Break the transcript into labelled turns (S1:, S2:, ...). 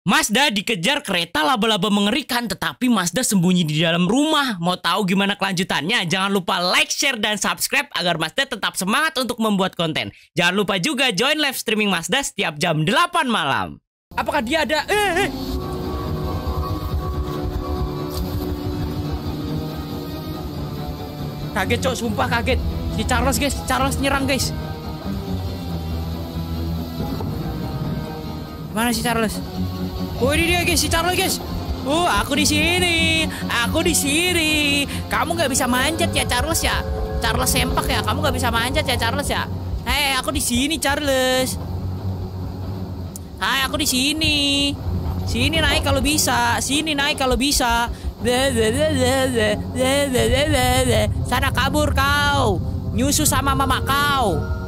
S1: Mazda dikejar kereta laba-laba mengerikan tetapi Mazda sembunyi di dalam rumah. Mau tahu gimana kelanjutannya? Jangan lupa like, share, dan subscribe agar Mazda tetap semangat untuk membuat konten. Jangan lupa juga join live streaming Mazda setiap jam 8 malam. Apakah dia ada... Eh, eh. Kaget cok, sumpah kaget. Si Charles guys, Charles nyerang guys. Mana si Charles? Oh ini dia guys, si Charles guys. Oh aku di sini, aku di sini. Kamu nggak bisa manjat ya Charles ya? Charles sempak ya, kamu nggak bisa manjat ya Charles ya? Hei aku di sini Charles. Hai aku di sini. Sini naik kalau bisa, sini naik kalau bisa. Sana kabur kau. Nyusu sama mama kau.